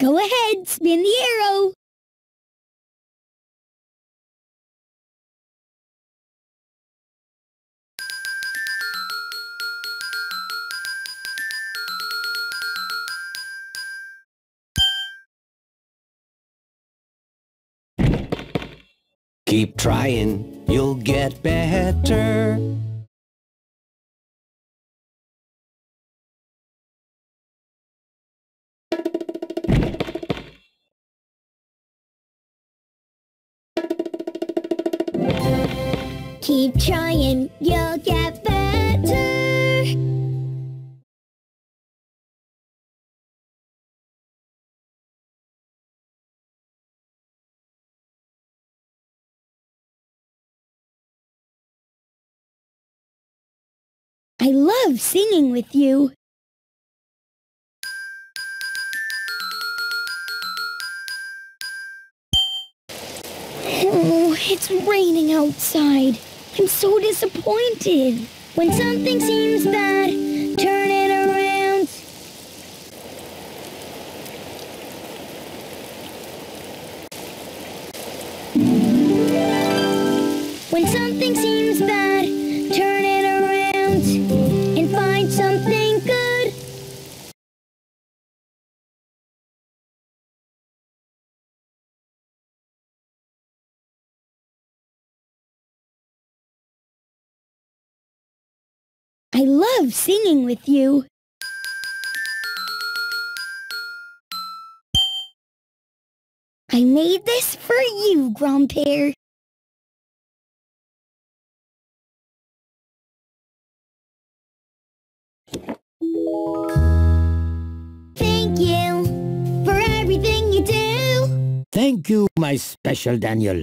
Go ahead, spin the arrow. Keep trying, you'll get better. Keep trying, you'll get better. I love singing with you. Oh, it's raining outside. I'm so disappointed. When something seems bad, turn it around. When something seems bad, I love singing with you. I made this for you, Grandpere. Thank you for everything you do. Thank you, my special Daniel.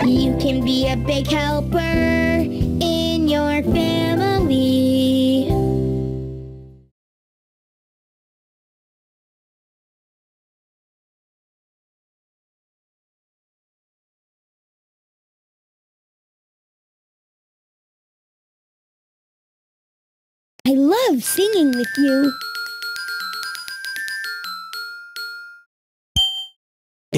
You can be a big helper in your family. I love singing with you.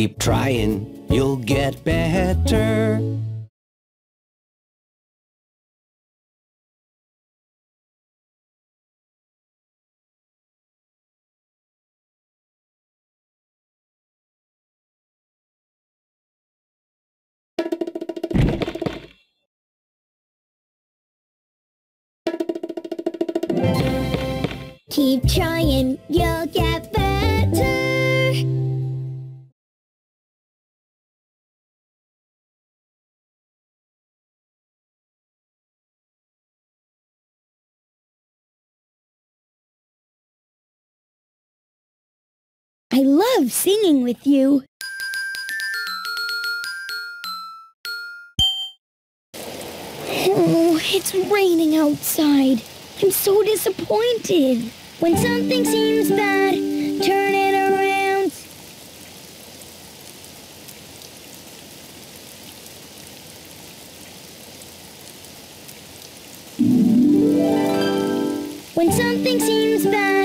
Keep trying, you'll get better. Keep trying, you'll get better. I love singing with you. Oh, it's raining outside. I'm so disappointed. When something seems bad, turn it around. When something seems bad,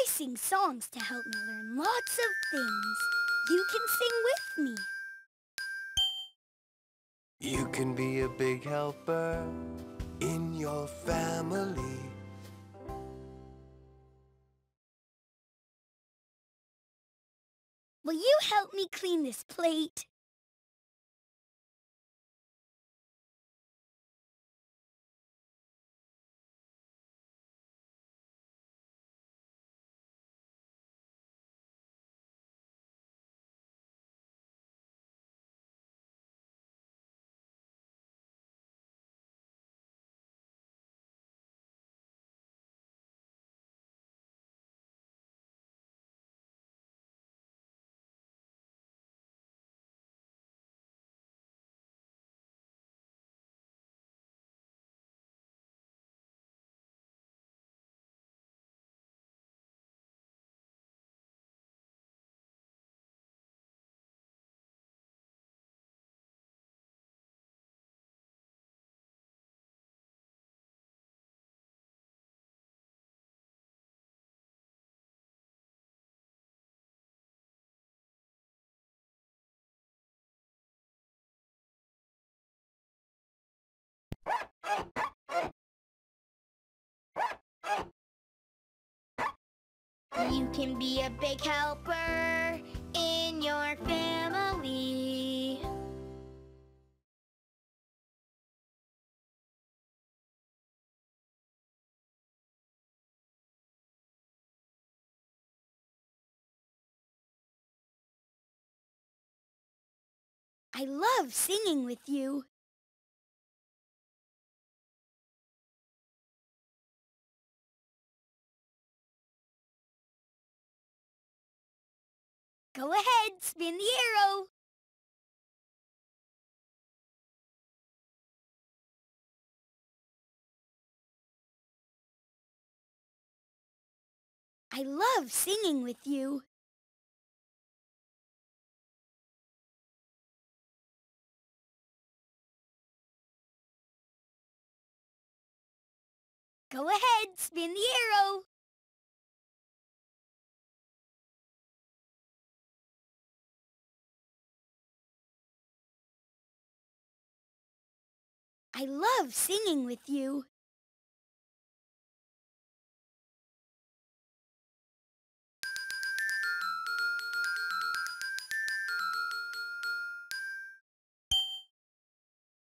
I sing songs to help me learn lots of things. You can sing with me. You can be a big helper in your family. Will you help me clean this plate? You can be a big helper in your family. I love singing with you. Go ahead, spin the arrow. I love singing with you. Go ahead, spin the arrow. I love singing with you.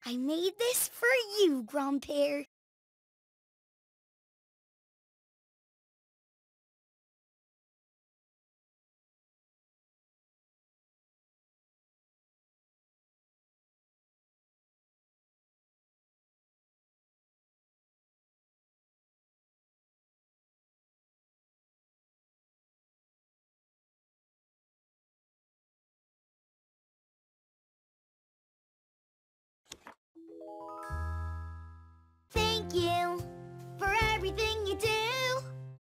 I made this for you, Grandpere.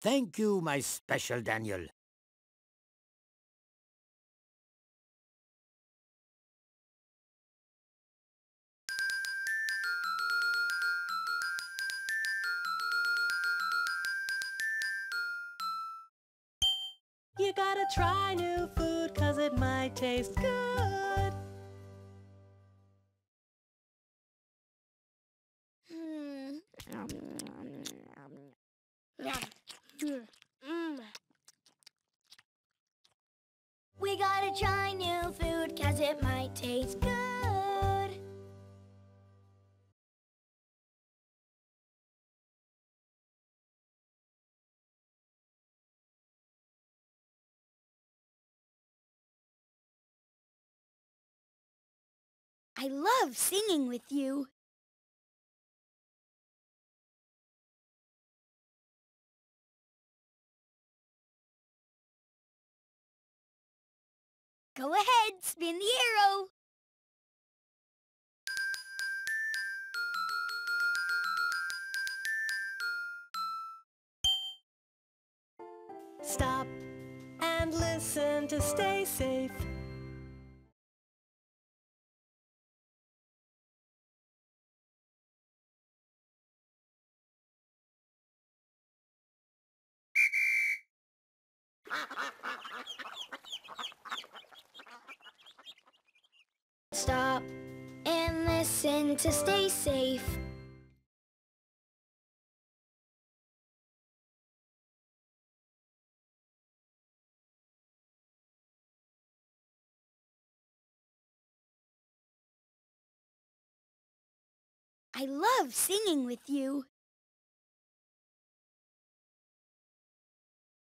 Thank you, my special Daniel. You gotta try new food cause it might taste good. It might taste good. I love singing with you. Go ahead, spin the arrow. Stop and listen to stay safe. Stop and listen to stay safe. I love singing with you.